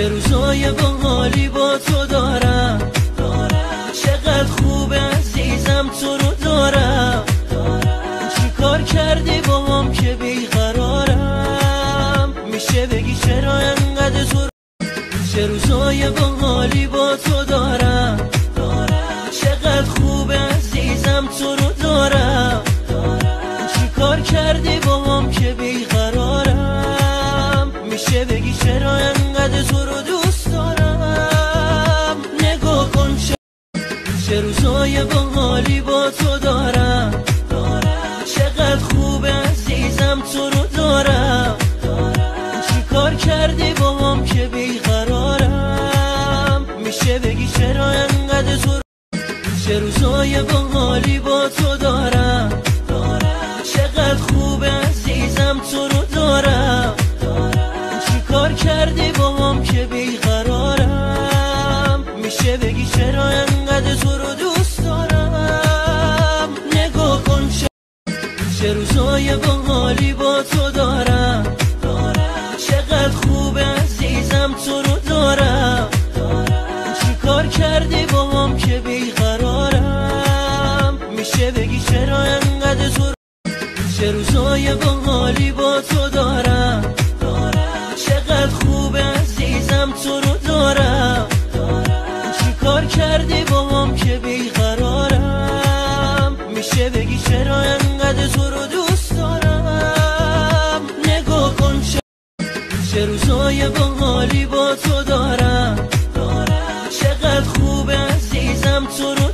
چه روزای با حالی با تو دارم. چقدر خوب عزیزم تو رو دارم. چی کار کردی با هم که بیقرارم؟ میشه بگی چرا انقدر تو چه روزای با حالی با تو دارم. چه روزای با حالی با تو دارم. چقدر خوب عزیزم تو رو دارم. چی کار کردی با هم که بیقرارم؟ میشه بگی چرا انقدر تو رو چه روزای با حالی با تو دارم. چقدر خوب عزیزم تو رو دارم. چی کار کردی با هم که بیقرارم؟ روزای با حالی با تو دارم. چقدر خوب عزیزم تو رو دارم. چی کار کردی با هم که بیقرارم؟ میشه بگی چرا انقدر تو رو چه روزای با حالی با تو دارم. چقدر خوب عزیزم تو رو دارم. چی کار کردی با هم که بیقرارم؟ میشه بگی چرا چقدر تو رو دوست دارم. نگاه کن چه, چه روزای با حالی با تو دارم. چقدر خوب عزیزم تو رو